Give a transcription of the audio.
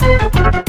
Música